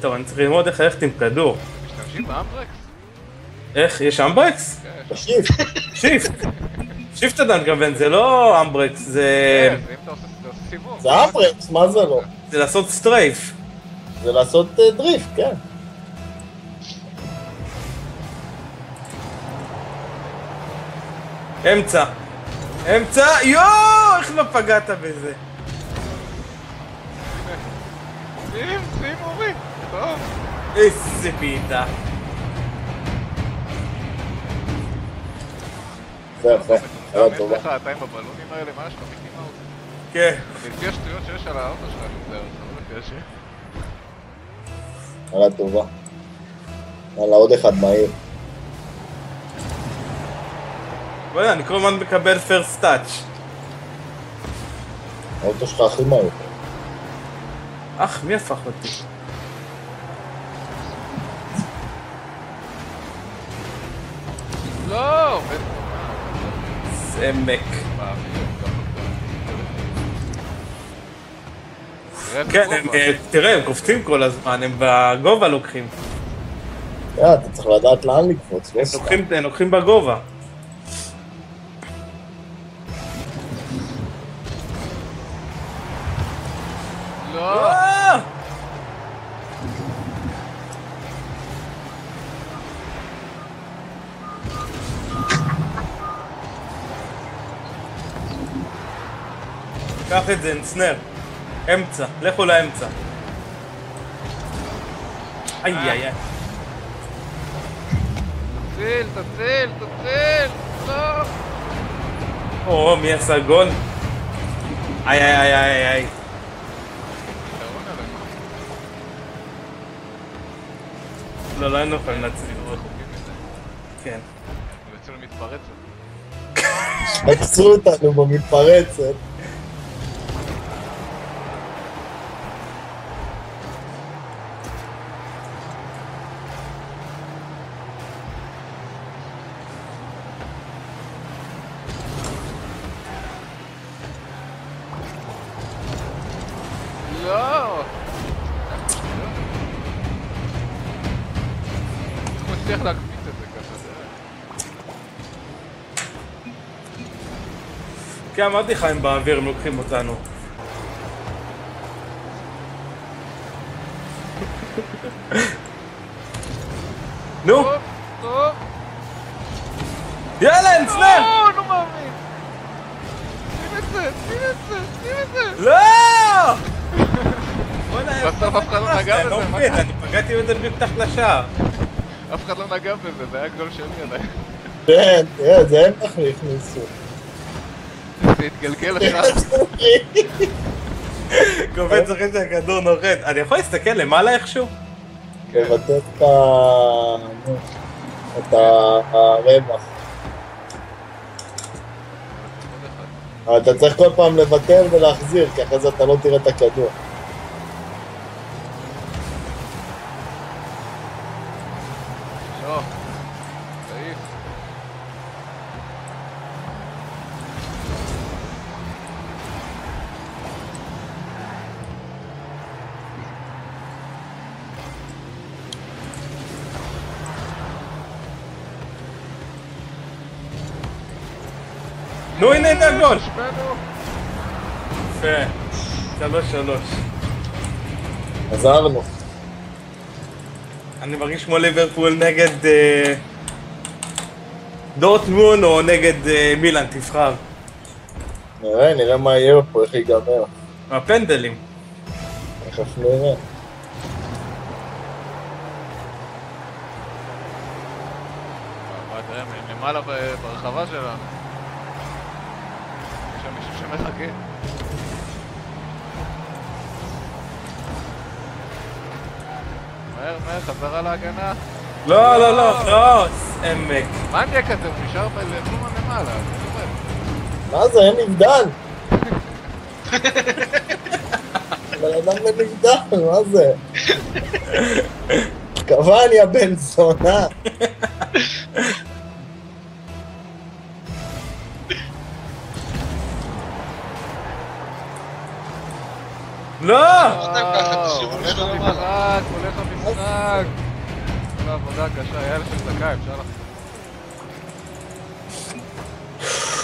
טוב, אני צריך ללמוד איך ללכת עם כדור. משתמשים באמברקס? איך? יש אמברקס? כן. תקשיב, Shift. Shift אתה מתכוון, זה לא אמברקס, זה... כן, זה אם אתה עושה אתה עושה סיבוב. זה אמברקס, מה זה לא? זה לעשות strafe. זה לעשות אה, דריפט, כן. אמצע. אמצע, יואו! איך לא פגעת בזה? שים, שים אורי. טוב. איזה בעיטה. זה יפה. היה יש טובה. לך אתה עם הבלונים האלה, מה יש לך מיקי מאוס? כן. לפי השטויות שיש על האוטו שלך, זה לא לפי השם. היה טובה. יאללה, עוד אחד מהיר. בוא'נה, אני כל הזמן מקבל פרסט טאץ'. האוטו שלך הכי מהיר. אך, מי הפך אותי? לא! איזה כן. הם, אה, תראה, הם קופצים כל הזמן, הם בגובה לוקחים. יא, אתה צריך לדעת לאן לקפוץ, לא סתם. לוקחים, הם לוקחים בגובה. לא! קח את זה, אנסנר. אמצע, לכו לאמצע. איי איי איי. תציל, תציל, תציל! לא! או, מי עשה גול? איי איי איי איי איי. לא, לא היינו יכולים להצליח. כן. הם יצאו למתפרצת. עצרו אותנו במתפרצת. איך הוא מצליח להקפיץ את זה ככה? זה- כן, אמרתי לך, הם באוויר, הם לוקחים אותנו. נו, טוב, טוב. יאללה, אנסנר! לא, לא מאמין! שים את זה, שים את זה, שים את זה! לא! בוא'נה, בסוף אף אחד לא נגע אני לא בזה, מה מבין, אני פגעתי בזה בדיוק תחת לשער. אף אחד לא נגע בזה, זה היה גול שלי עדיין. כן, תראה, זה הם ככה הכניסו. זה התגלגל לשם. קופץ אחרי שהכדור נוחת. אני יכול להסתכל למעלה איכשהו? לבטא את ה... את הרווח. אבל אתה צריך כל פעם לבטל ולהחזיר, כי אחרי זה אתה לא תראה את הכדור. נו, הנה, הנה הגול! יפה. שלוש שלוש. עזרנו. אני מרגיש כמו ליברפול נגד אה, דורטמון או נגד אה, מילאן, תבחר. נראה, נראה מה יהיה פה, איך ייגמר. הפנדלים. תכף נראה. אבל תראה, למעלה ברחבה שלנו. יש שם מישהו שמחכה. מהר, מהר, חזרה להגנה. לא, לא, לא, לא, עמק. מה נהיה כזה? הוא נשאר בלחומה למעלה. מה זה, אין נבדל? בן אדם בנבדל, מה זה? קוואני הבן זונה. לא! הולך. המשחק, הולך המשחק. כל העבודה הקשה, היה לכם דקה, אפשר לך.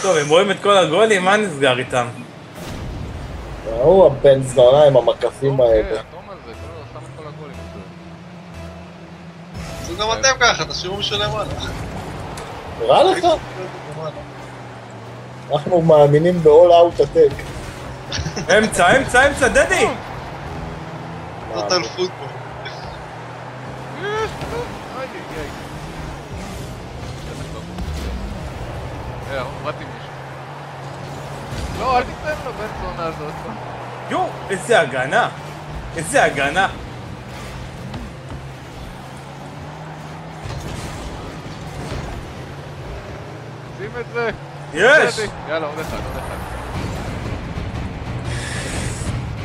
טוב, הם רואים את כל הגולים, מה נסגר איתם? הוא הבן זונה עם המקפים אוקיי, האלה. הגולים. תעשו גם אתם ככה, תשאירו מישהו למעלה. נראה לך? אנחנו מאמינים ב-all out attack. אמצע, אמצע, אמצע, דדי! על פוטבול. אה. לא, אל תיתן לו בן זונה הזאת. יואו, איזה הגנה! איזה הגנה! שים את זה. יש! יאללה, עוד אחד, עוד אחד.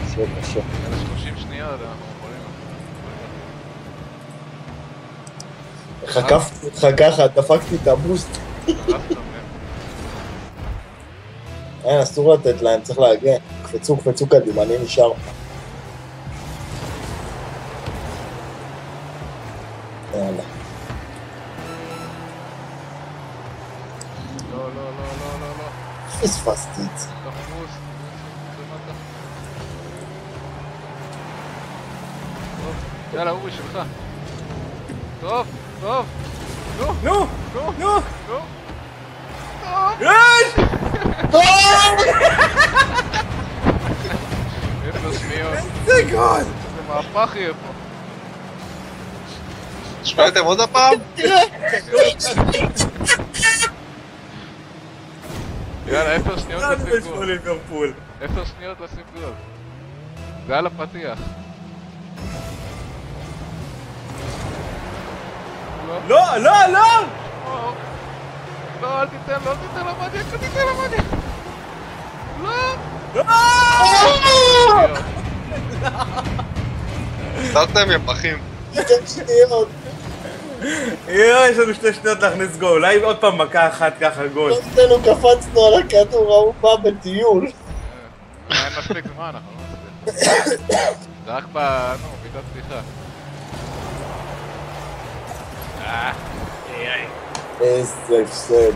קשה, קשה. יאללה, 30 שניות, אנחנו יכולים... עקפתי אותך ככה, דפקתי את הבוסט. הרסת, כן. אין, אסור לתת להם, צריך להגן. קפצו, קפצו קדימה, אני נשאר. יאללה. לא, לא, לא, לא, לא, לא. פספסתי את זה. יאללה, אורי, שלך. טוב, טוב. נו, נו! נו, נו! נו. טוב. יש! עשר שניות. איזה גול! איזה מהפך יהיה פה. שמעתם עוד הפעם? יאללה, עשר שניות לשים יש גול. שניות לשים גול. זה על הפתיח. לא, לא, לא, לא! לא. לא, אל תיתן לו, אל תיתן למניאק, אל תיתן למניאק. לא. לא! סתרתם יא פחים. יואו, יש לנו שתי שניות להכניס גול. אולי עוד פעם מכה אחת ככה גול. שנינו קפצנו על הכדור, ההוא בא בטיול. אין מספיק זמן, אנחנו לא נספיק. זה רק ב... נו, בעיטת פתיחה. אה, איזה הפסד.